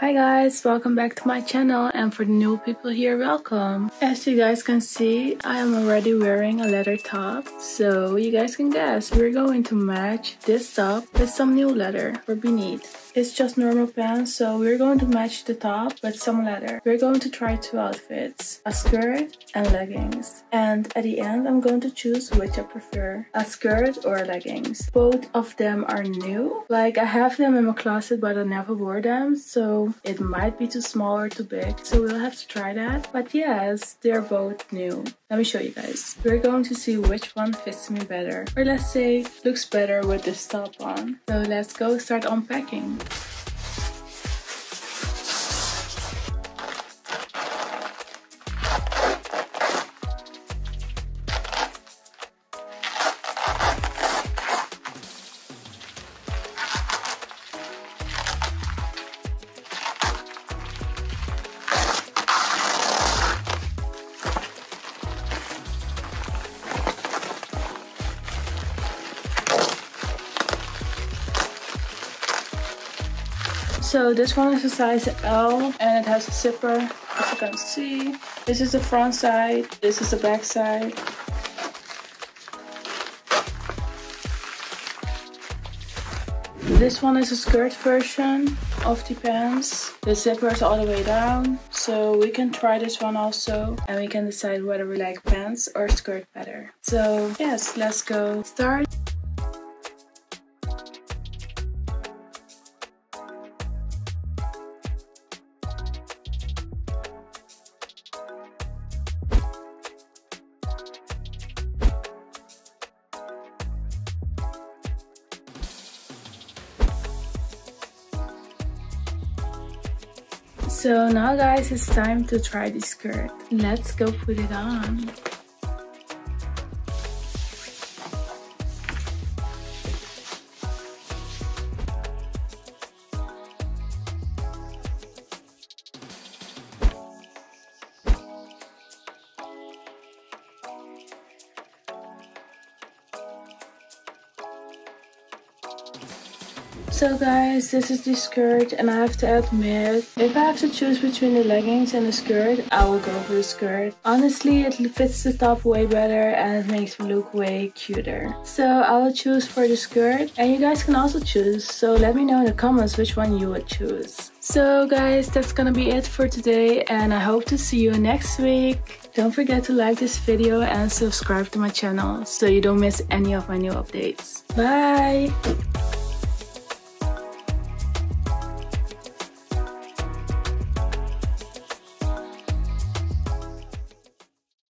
Hi guys, welcome back to my channel and for the new people here, welcome. As you guys can see, I am already wearing a leather top. So you guys can guess, we're going to match this top with some new leather for beneath. It's just normal pants, so we're going to match the top with some leather. We're going to try two outfits, a skirt and leggings. And at the end, I'm going to choose which I prefer, a skirt or leggings. Both of them are new. Like, I have them in my closet, but I never wore them, so it might be too small or too big, so we'll have to try that. But yes, they're both new. Let me show you guys. We're going to see which one fits me better. Or let's say, looks better with this top on. So let's go start unpacking. So this one is a size L and it has a zipper as you can see. This is the front side, this is the back side. This one is a skirt version of the pants. The zipper is all the way down, so we can try this one also and we can decide whether we like pants or skirt better. So yes, let's go start. So now guys, it's time to try the skirt. Let's go put it on. So guys, this is the skirt and I have to admit, if I have to choose between the leggings and the skirt, I will go for the skirt. Honestly, it fits the top way better and it makes me look way cuter. So I will choose for the skirt and you guys can also choose. So let me know in the comments which one you would choose. So guys, that's gonna be it for today and I hope to see you next week. Don't forget to like this video and subscribe to my channel so you don't miss any of my new updates. Bye!